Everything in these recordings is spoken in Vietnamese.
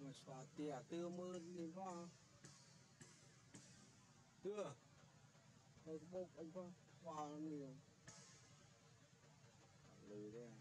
mà xóa tỉa tư mưa đi có. Tưa rồi bốc anh qua qua nhiều. Lười đấy à?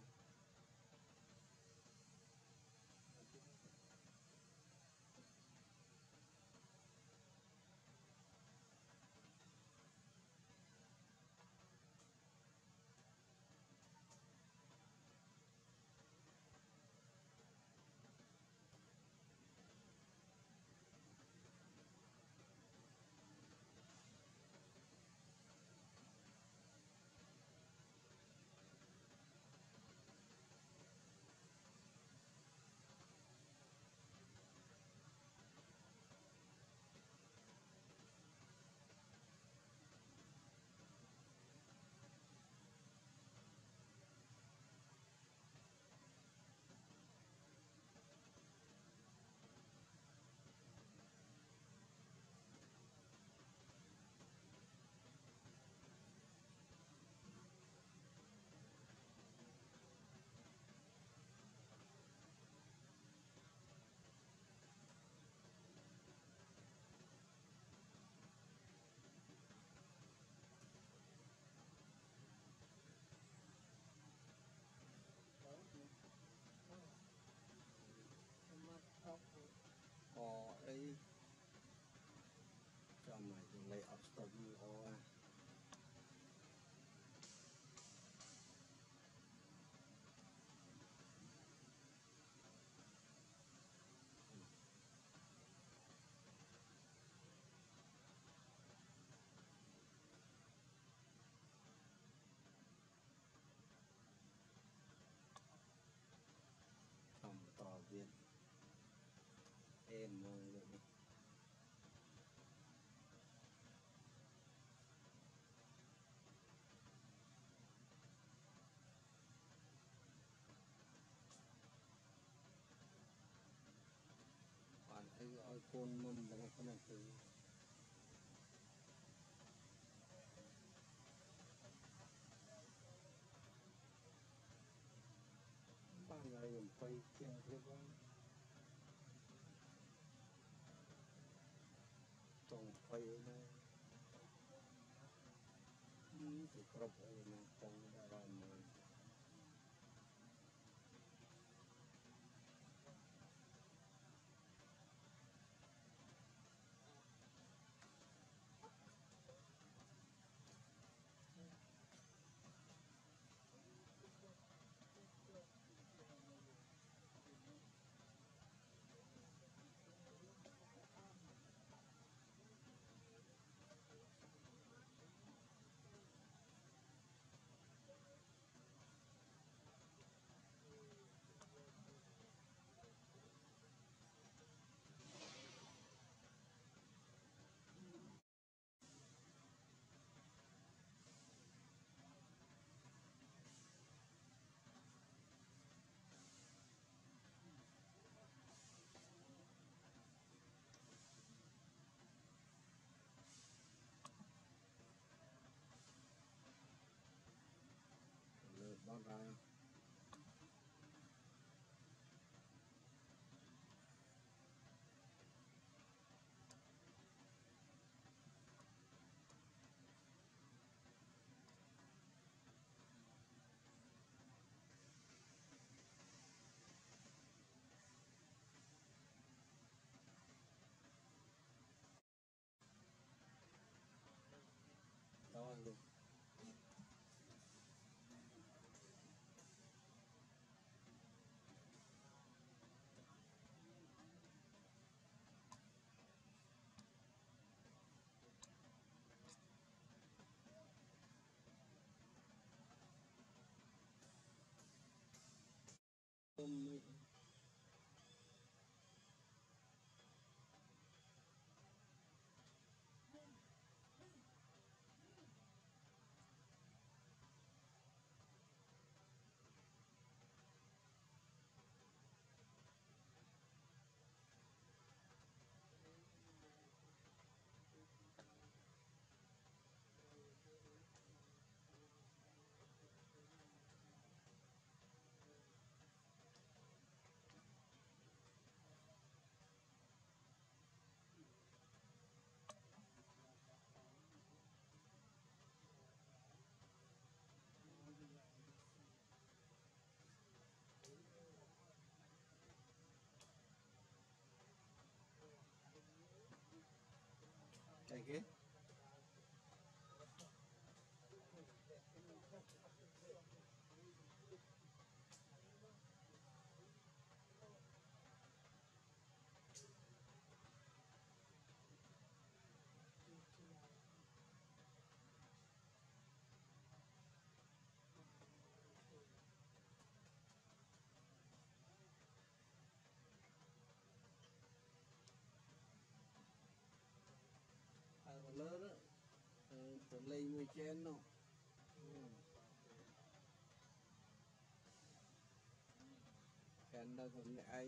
study all โกนมุมอะไรก็นั่นคือบ้านเราอยังไปเชียงเรียกว่าตรงไปนะนี่คือกรบอะไรนะต้องดารามมา um, qué? tầm lây người trên nó kèn đâu cũng ai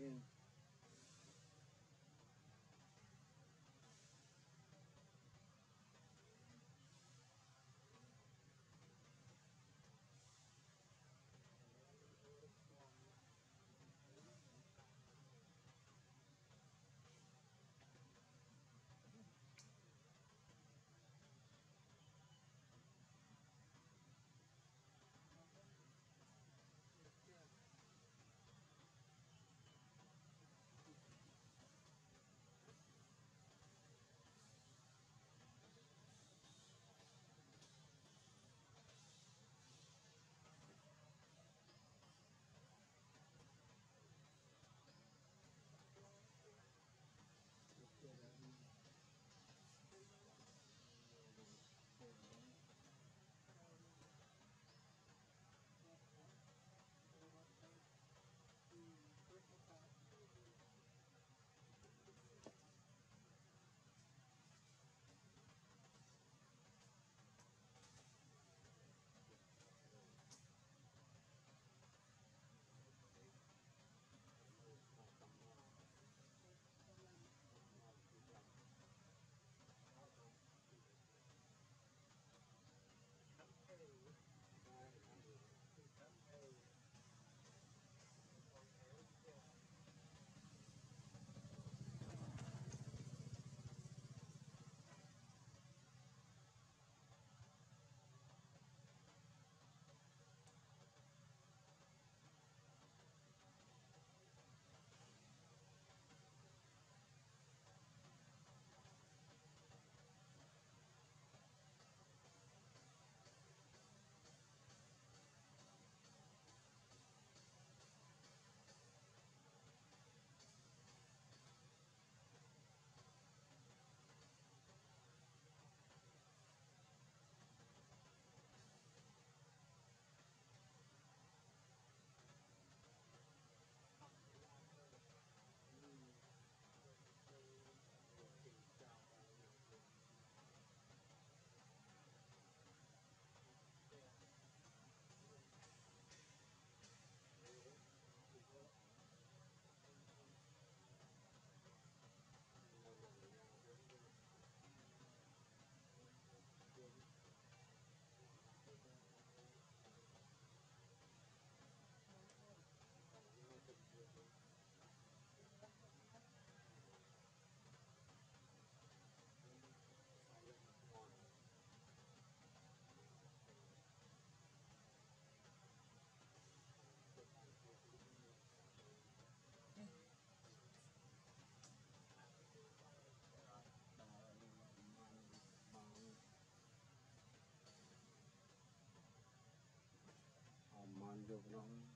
video vlog.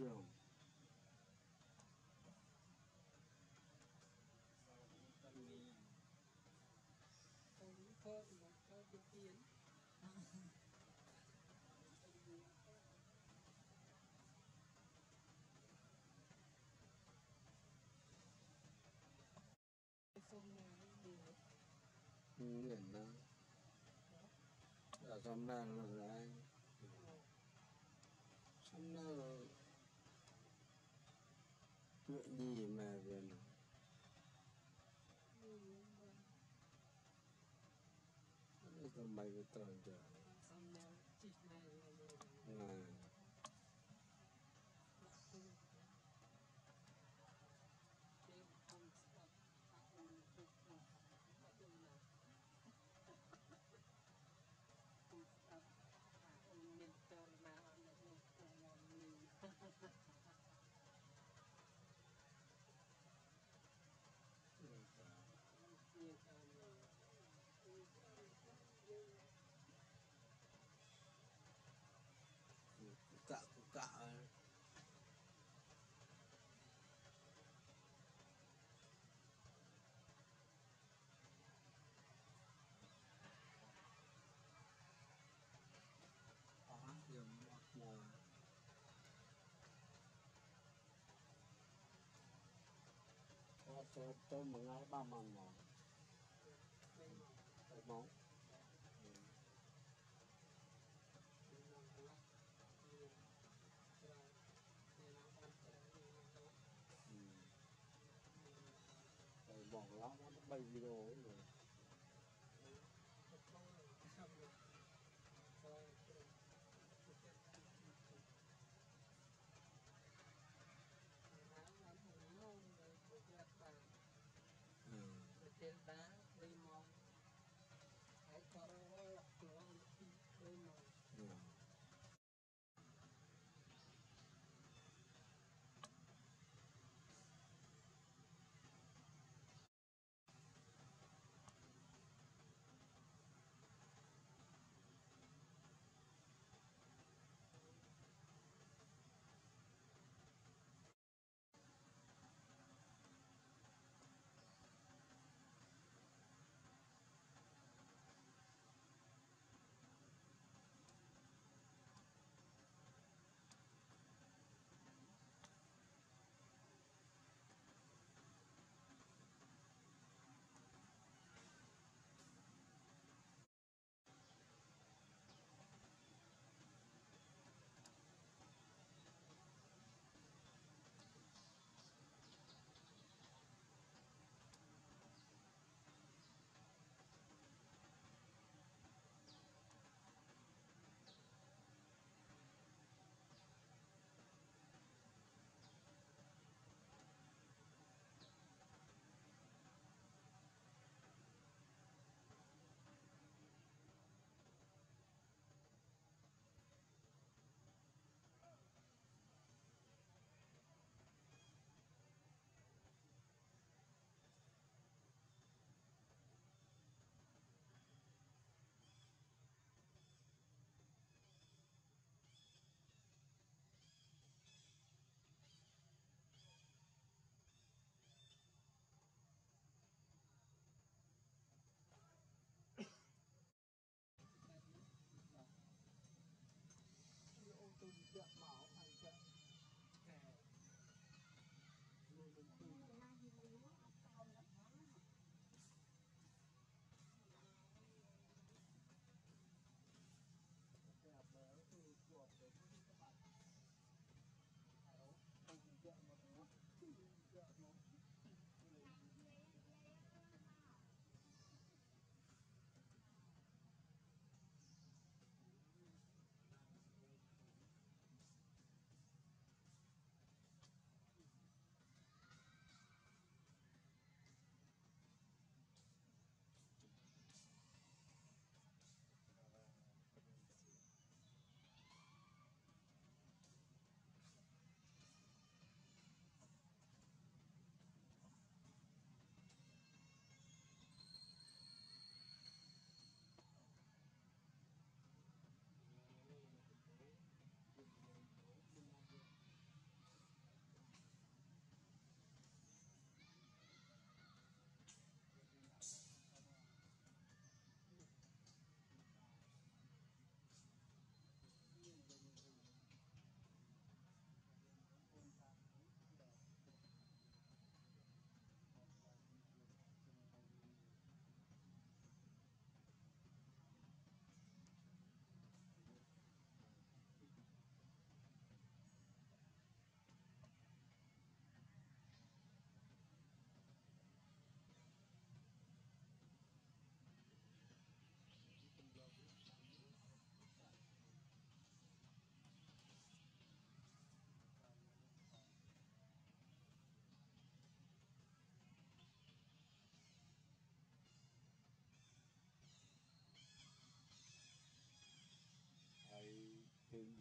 trường miền Nam ở trong Nam là ai trong Nam là put di my value. Ini sampai ke terjadi. Tôi mừng ai ba mong mong Cái mong lắm nó bay video ấy.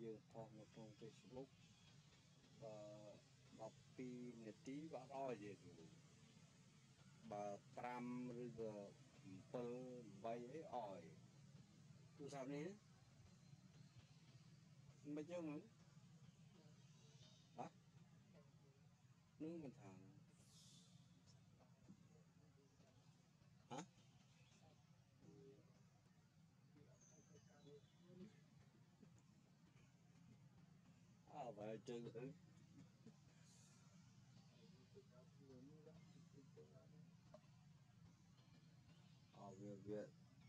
យើងថតនៅក្នុង Facebook បើ12នាទីបាត់អស់យើងបើ5ឬក៏7 8អីអស់ទូរស័ព្ទនេះមិនចឹងហ្នឹងនឹងមិនថាហ៎ អើបើចឹងទៅអើវាវា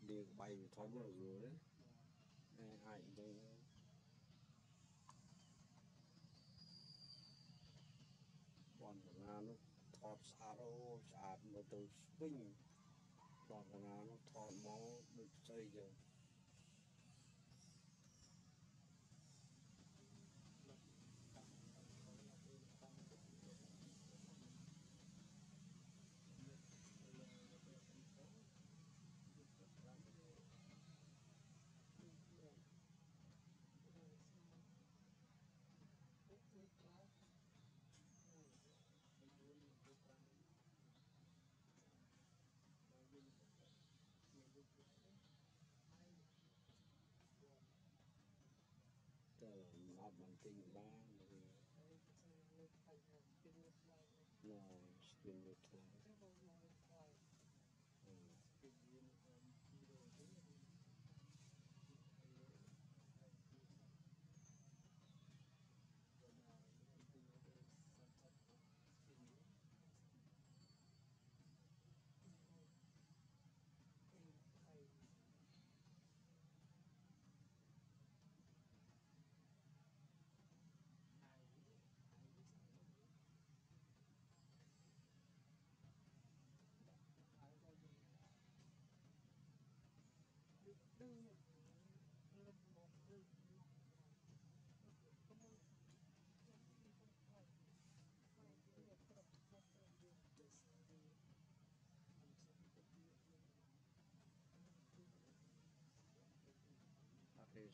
លាងបាយវាធំទៅរួចអាចទៅបនណានោះថតស្អាតអូស្អាតមើលទៅស្វិញបនណានោះថតមកដូចស្អីចឹង something long. No, it's been with.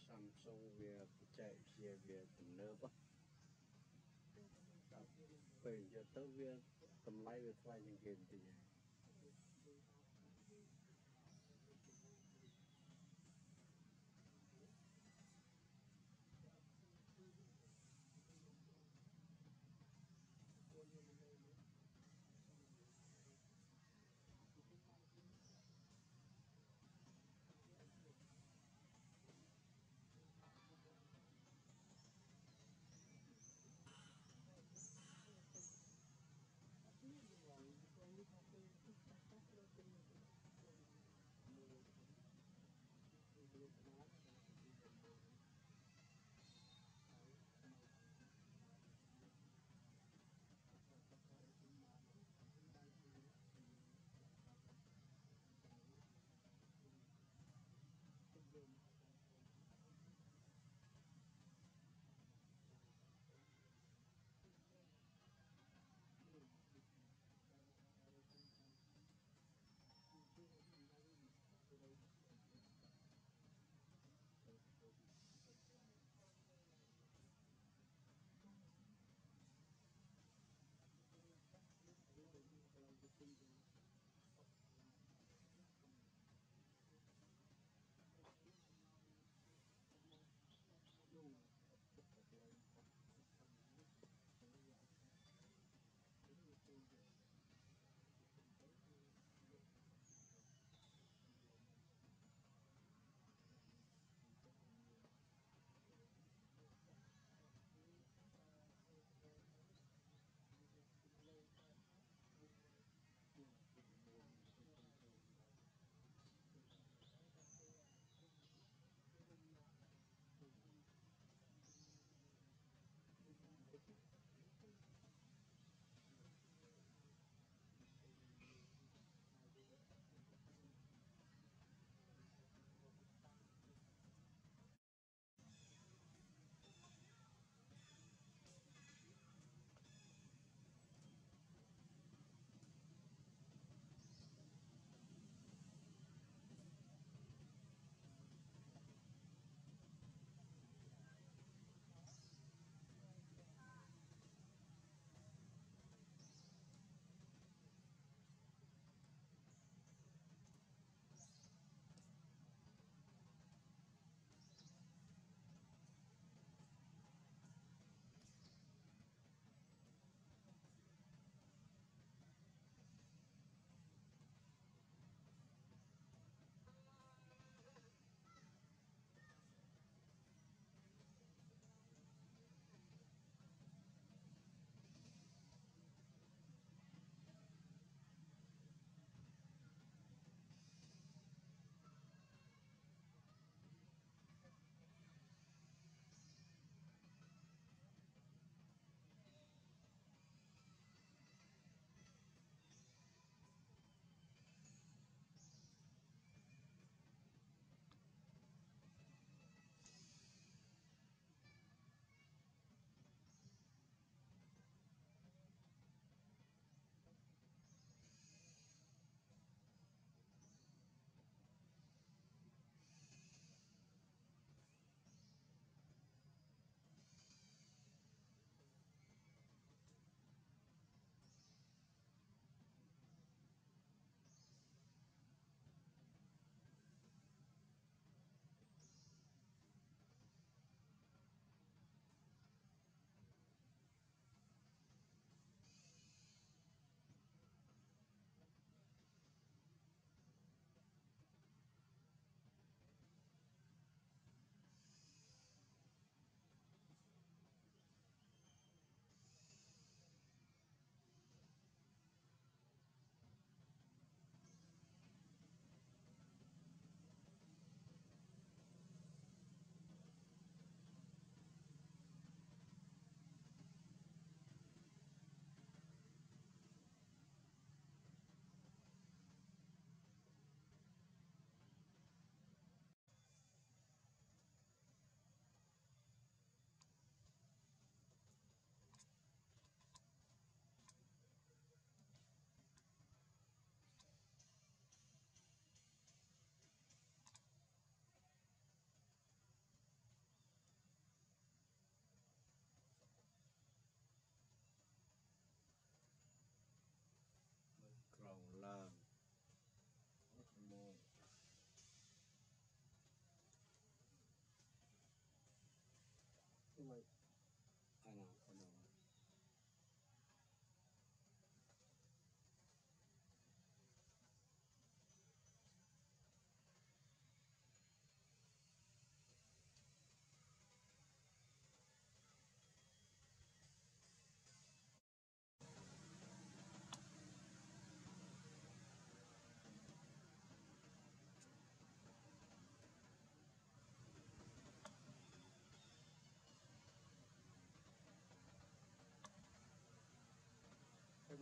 Samsung វាបច្ចេកវិទ្យាវាទំនើបដល់ពេលយកទៅវាតម្លៃវាថ្លៃជាងគេបន្តិច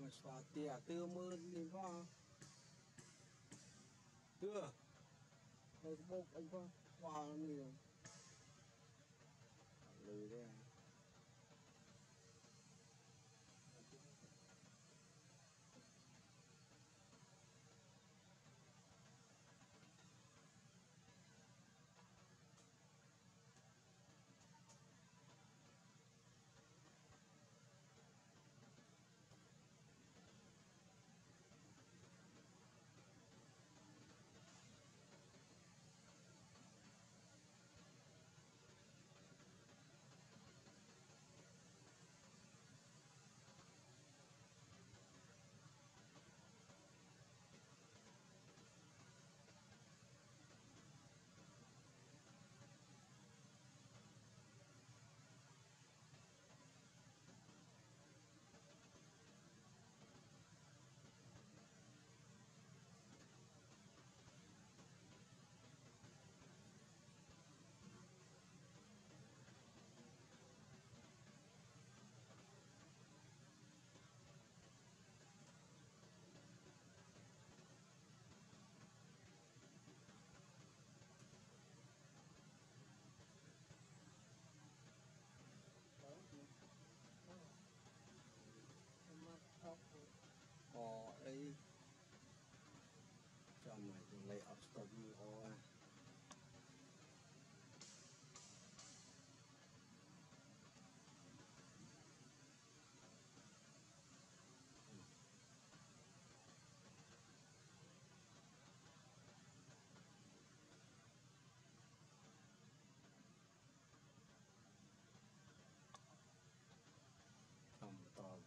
mà xóa tỉa tư mơ đi qua tư thôi bốc anh qua qua nó nhiều lười đấy à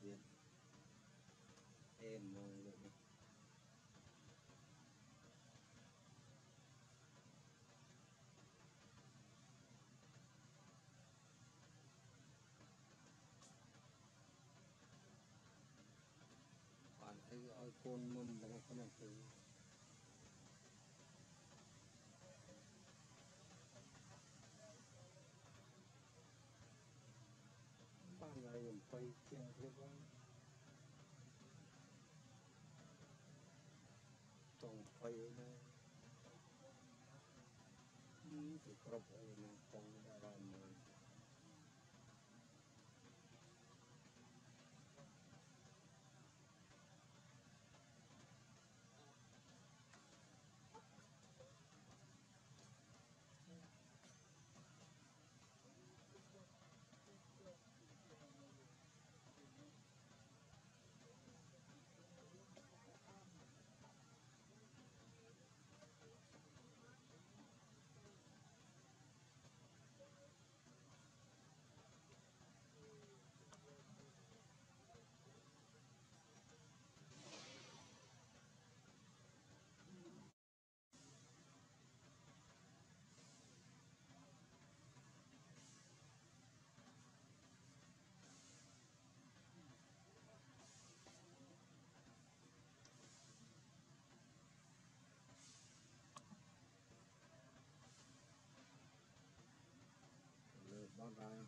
Yeah. ซื้อไานเราไปเชียงเรียกต้องไปนะนี่คืครบเลยนะของดารามอง All right.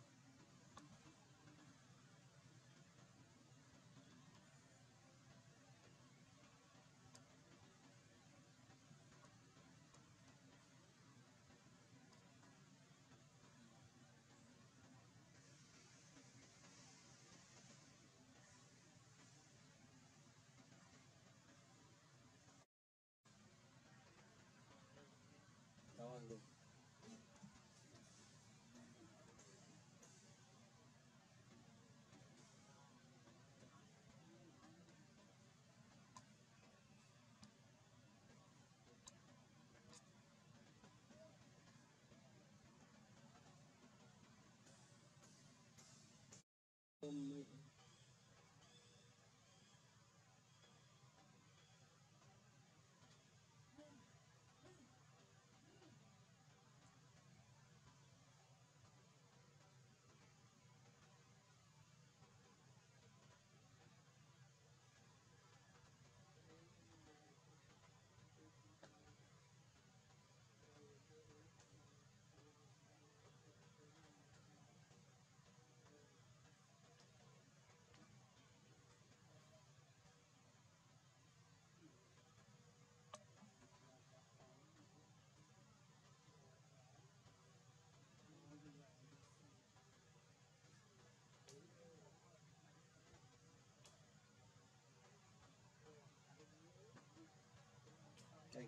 Oh my God.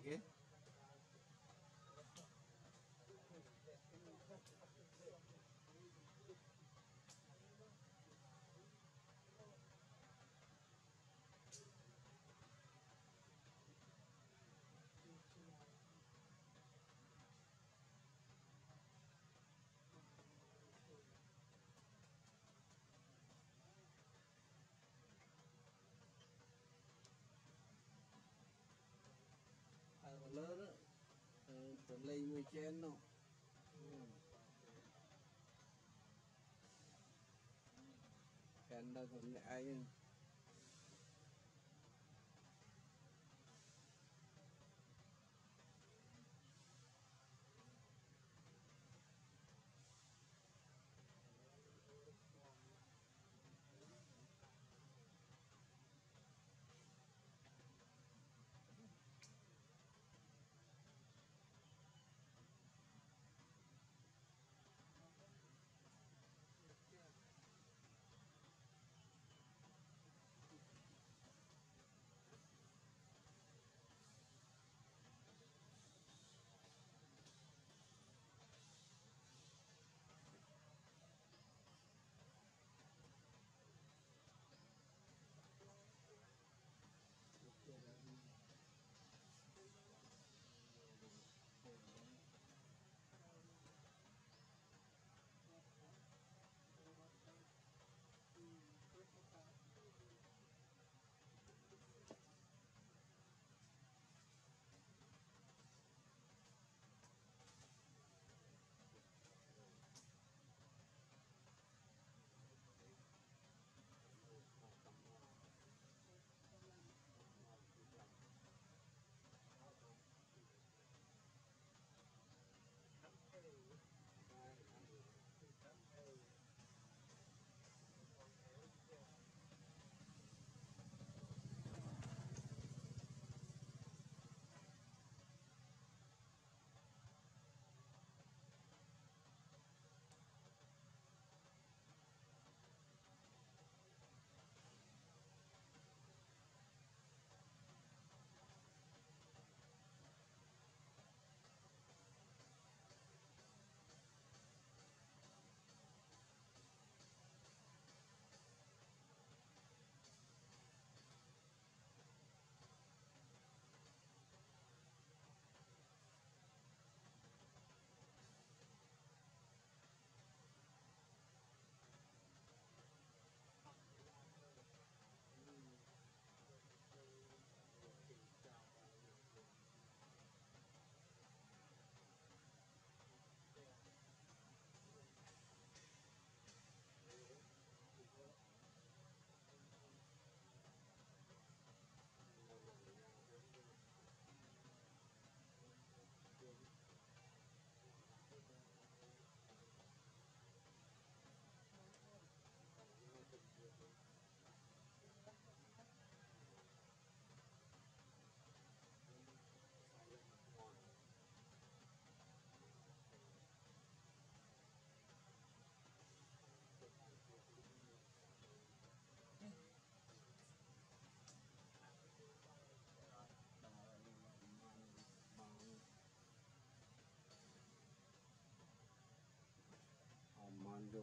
되게? Từ ly người trên nó Canada còn lại Oman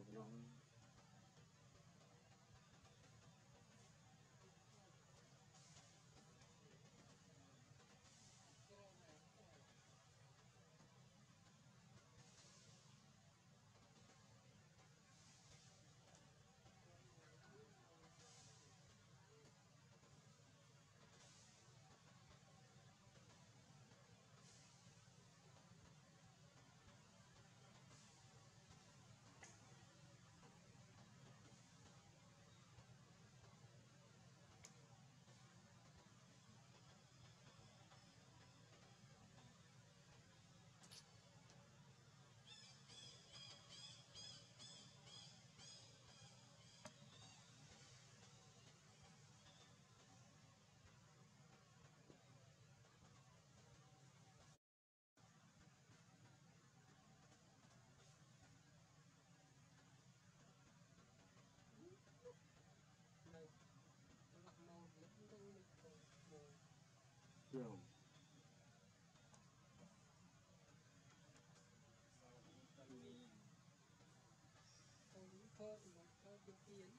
one. đường Cũng thơm mà thơm được kiến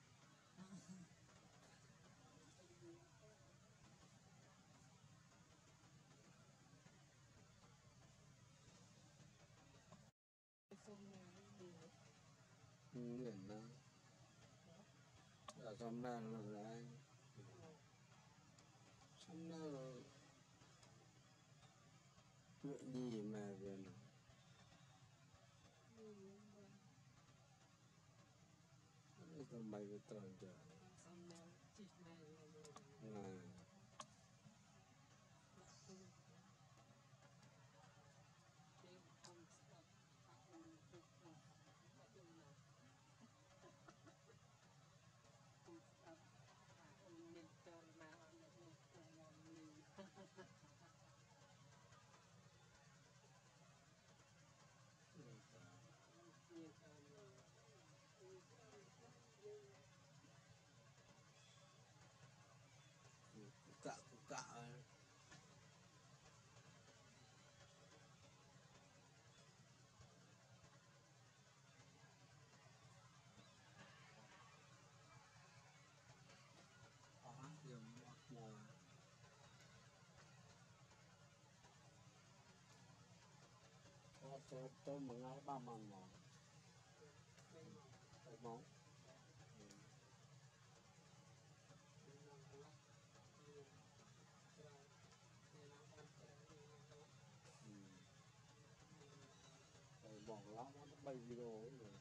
Điển đó Ở trong nan là ai Trong nan là Ni Mariano. Ito may betranja. Bọt Có tôi ừ. Ừ. tôi một ngày ba mòn mà. Tôi món Ừ. Rồi lắm nó bay video rồi.